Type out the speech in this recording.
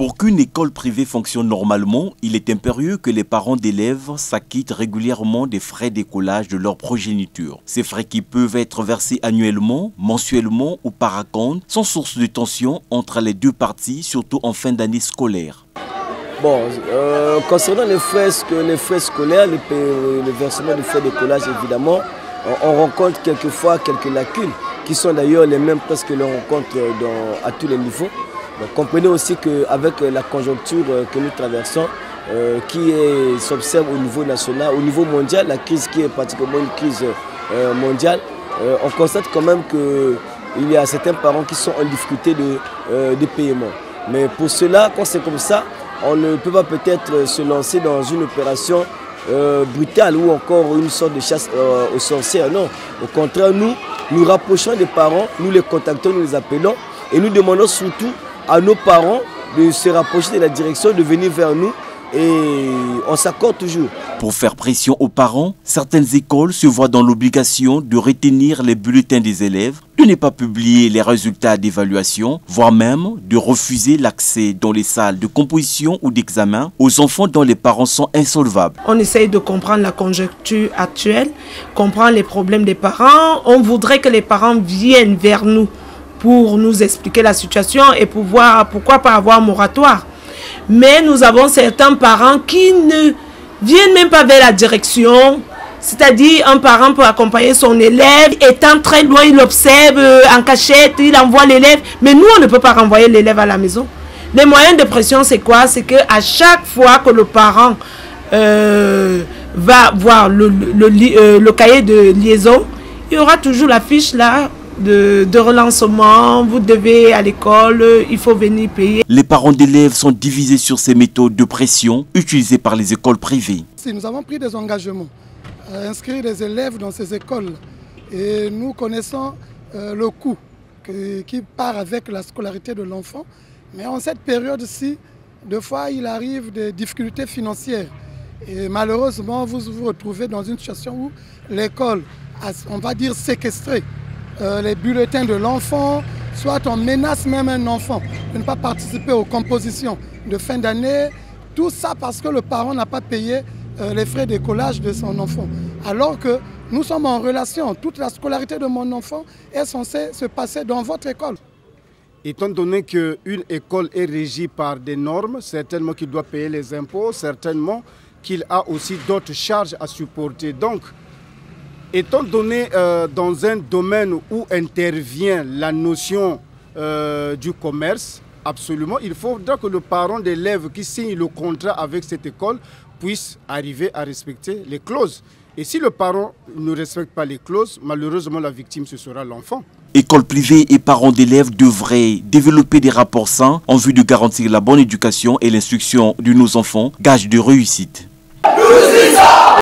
Pour qu'une école privée fonctionne normalement, il est impérieux que les parents d'élèves s'acquittent régulièrement des frais d'écolage de leur progéniture. Ces frais qui peuvent être versés annuellement, mensuellement ou par acompte sont source de tension entre les deux parties, surtout en fin d'année scolaire. Bon, euh, concernant les frais, les frais scolaires, le, versement des frais d'écolage, évidemment, on, rencontre quelquefois quelques lacunes qui sont d'ailleurs les mêmes presque que l'on rencontre à tous les niveaux comprenez aussi qu'avec la conjoncture euh, que nous traversons, euh, qui s'observe au niveau national, au niveau mondial, la crise qui est pratiquement une crise euh, mondiale, on constate quand même qu'il y a certains parents qui sont en difficulté de, de paiement. Mais pour cela, quand c'est comme ça, on ne peut pas peut-être se lancer dans une opération brutale ou encore une sorte de chasse aux sorcières. Non, au contraire, nous nous rapprochons des parents, nous les contactons, nous les appelons et nous demandons surtout à nos parents de se rapprocher de la direction, de venir vers nous et on s'accorde toujours. Pour faire pression aux parents, certaines écoles se voient dans l'obligation de retenir les bulletins des élèves, de ne pas publier les résultats d'évaluation, voire même de refuser l'accès dans les salles de composition ou d'examen aux enfants dont les parents sont insolvables. On essaye de comprendre la conjoncture actuelle, comprendre les problèmes des parents. On voudrait que les parents viennent vers nous pour nous expliquer la situation et pouvoir, pourquoi pas avoir un moratoire. Mais nous avons certains parents qui ne viennent même pas vers la direction. C'est-à-dire, un parent peut accompagner son élève, étant très loin, il observe euh, en cachette, il envoie l'élève. Mais nous, on ne peut pas renvoyer l'élève à la maison. Les moyens de pression, c'est quoi? C'est que à chaque fois que le parent euh, va voir le, euh, le cahier de liaison, il y aura toujours la fiche là de, relancement, vous devez à l'école, il faut venir payer. Les parents d'élèves sont divisés sur ces méthodes de pression utilisées par les écoles privées. Si nous avons pris des engagements à inscrire des élèves dans ces écoles et nous connaissons euh, le coût qui part avec la scolarité de l'enfant, mais en cette période-ci, deux fois, il arrive des difficultés financières. Et malheureusement, vous vous retrouvez dans une situation où l'école, on va dire séquestrée, euh, les bulletins de l'enfant, soit on menace même un enfant de ne pas participer aux compositions de fin d'année. Tout ça parce que le parent n'a pas payé euh, les frais d'écolage de son enfant. Alors que nous sommes en relation, toute la scolarité de mon enfant est censée se passer dans votre école. Étant donné qu'une école est régie par des normes, certainement qu'il doit payer les impôts, certainement qu'il a aussi d'autres charges à supporter. Donc, Étant donné euh, dans un domaine où intervient la notion euh, du commerce, absolument, il faudra que le parent d'élève qui signe le contrat avec cette école puisse arriver à respecter les clauses. Et si le parent ne respecte pas les clauses, malheureusement la victime ce sera l'enfant. Écoles privées et parents d'élèves devraient développer des rapports sains en vue de garantir la bonne éducation et l'instruction de nos enfants, gage de réussite.